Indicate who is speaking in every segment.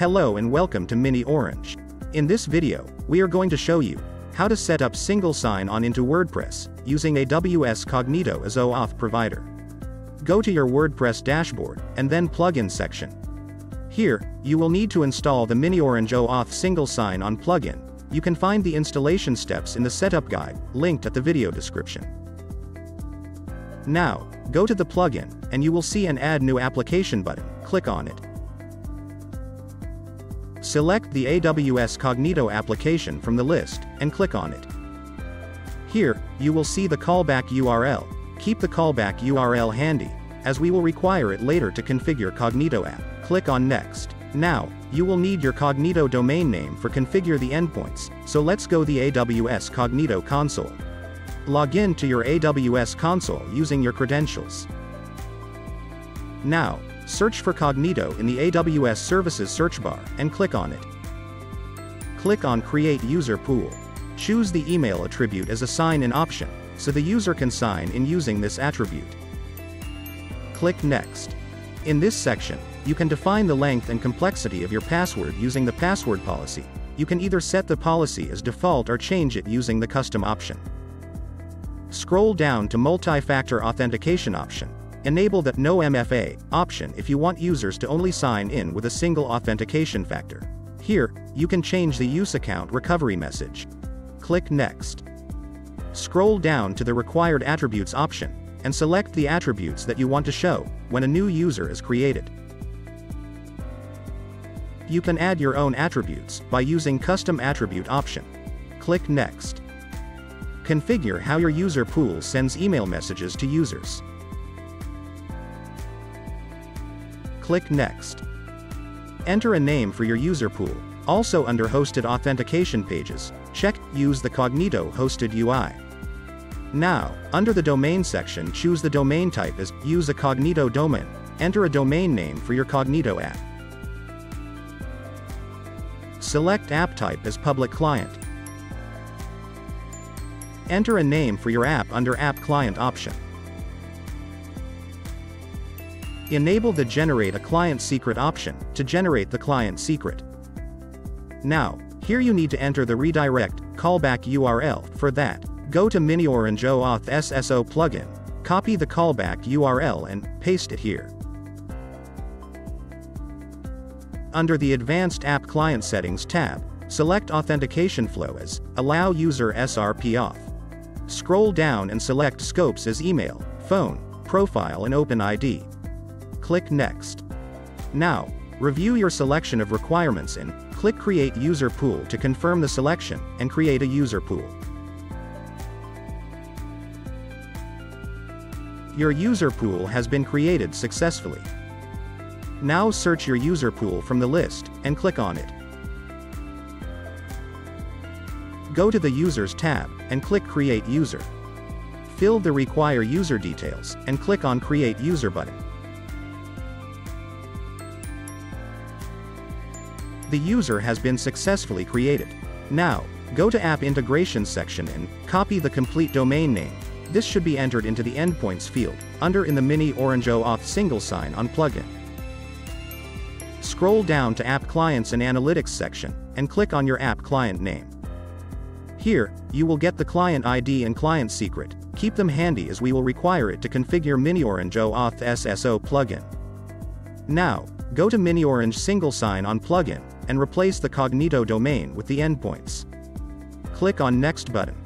Speaker 1: Hello and welcome to Mini Orange. In this video, we are going to show you how to set up single sign-on into WordPress using AWS Cognito as OAuth provider. Go to your WordPress dashboard and then plugin section. Here, you will need to install the Mini Orange OAuth single sign-on plugin. You can find the installation steps in the setup guide, linked at the video description. Now, go to the plugin, and you will see an Add New Application button, click on it. Select the AWS Cognito application from the list, and click on it. Here, you will see the callback URL. Keep the callback URL handy, as we will require it later to configure Cognito app. Click on Next. Now, you will need your Cognito domain name for configure the endpoints, so let's go the AWS Cognito console. Log in to your AWS console using your credentials. Now, search for Cognito in the AWS Services search bar and click on it. Click on Create User Pool. Choose the email attribute as a sign-in option, so the user can sign in using this attribute. Click Next. In this section, you can define the length and complexity of your password using the password policy. You can either set the policy as default or change it using the custom option. Scroll down to multi-factor authentication option. Enable that no MFA option if you want users to only sign in with a single authentication factor. Here, you can change the use account recovery message. Click Next. Scroll down to the required attributes option, and select the attributes that you want to show when a new user is created. You can add your own attributes by using Custom Attribute option. Click Next. Configure how your user pool sends email messages to users. Click Next. Enter a name for your user pool. Also under Hosted Authentication pages, check Use the Cognito Hosted UI. Now, under the Domain section choose the domain type as Use a Cognito domain. Enter a domain name for your Cognito app. Select app type as Public Client. Enter a name for your app under App Client option. Enable the Generate a Client Secret option to generate the client secret. Now, here you need to enter the redirect callback URL. For that, go to MiniOrange OAuth SSO plugin, copy the callback URL and paste it here. Under the Advanced App Client Settings tab, select Authentication Flow as Allow User SRP Auth. Scroll down and select Scopes as Email, Phone, Profile and OpenID. Click Next. Now, review your selection of requirements and click Create User Pool to confirm the selection and create a user pool. Your user pool has been created successfully. Now search your user pool from the list, and click on it. Go to the Users tab, and click Create User. Fill the require user details, and click on Create User button. The user has been successfully created. Now, go to App Integration section and copy the complete domain name. This should be entered into the Endpoints field, under in the Mini Orange OAuth single sign-on plugin. Scroll down to App Clients and Analytics section, and click on your app client name. Here, you will get the client ID and client secret. Keep them handy as we will require it to configure MiniOrange OAuth SSO plugin. Now, go to MiniOrange Single Sign-On plugin, and replace the Cognito domain with the endpoints. Click on Next button.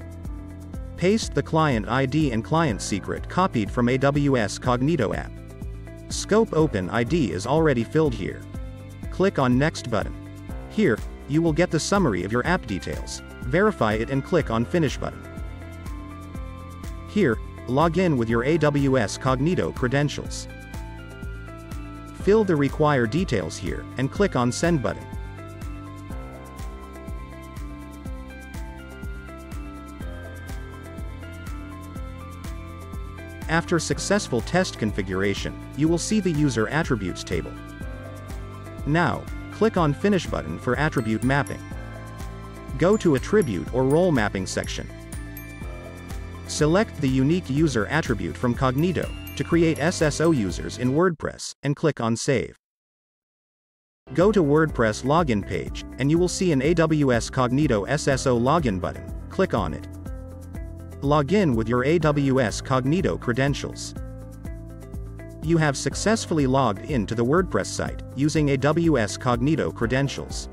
Speaker 1: Paste the client ID and client secret copied from AWS Cognito app. Scope Open ID is already filled here. Click on Next button. Here, you will get the summary of your app details. Verify it and click on Finish button. Here, log in with your AWS Cognito credentials. Fill the required details here, and click on Send button. After successful test configuration, you will see the user attributes table. Now, click on Finish button for attribute mapping. Go to Attribute or Role Mapping section. Select the unique user attribute from Cognito to create SSO users in WordPress, and click on Save. Go to WordPress login page, and you will see an AWS Cognito SSO login button. Click on it. Log in with your AWS Cognito credentials. You have successfully logged into the WordPress site using AWS Cognito credentials.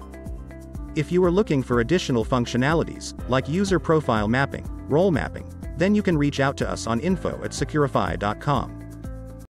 Speaker 1: If you are looking for additional functionalities, like user profile mapping, role mapping, then you can reach out to us on info at xecurify.com.